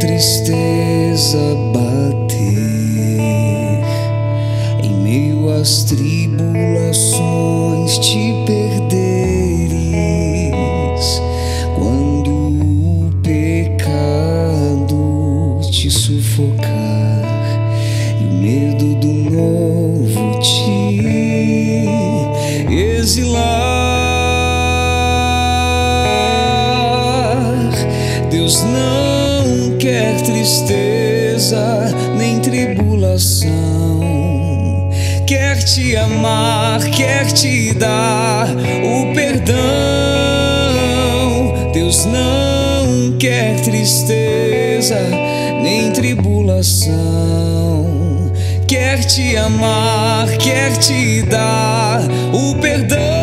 tristeza bater em meio às tribulações te perderes quando o pecado te sufocar e o medo do novo te exilar. Deus não quer tristeza nem tribulação. Quer te amar, quer te dar o perdão. Deus não quer tristeza nem tribulação. Quer te amar, quer te dar o perdão.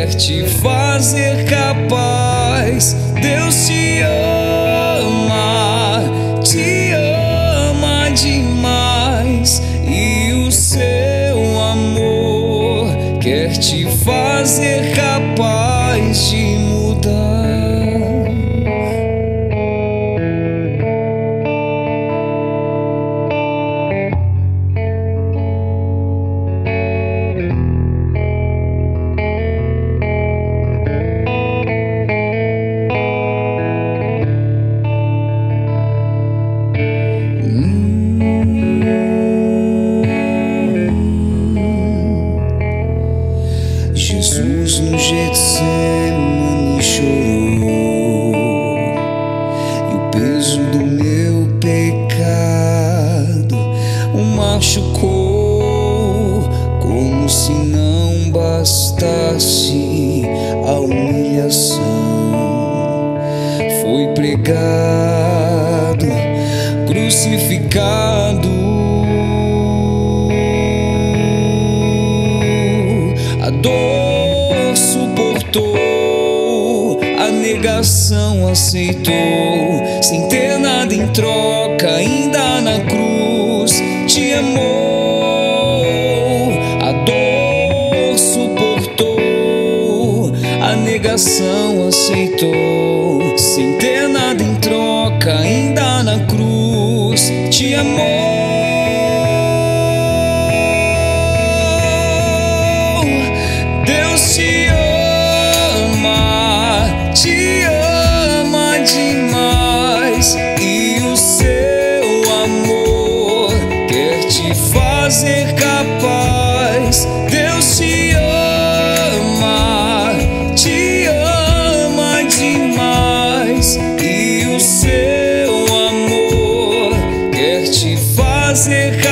Quer te fazer capaz. Deus te ama, te ama demais e o seu amor quer te fazer capaz de mudar. Peso do meu pecado. O machucou como se não bastasse a humilhação. Foi pregado crucificado. A dor negação aceitou, sem ter nada em troca, ainda na cruz te amou. A dor suportou, a negação paz e o seu amor quer te fazer capaz. Deus te ama, te ama demais e o seu amor quer te fazer capaz.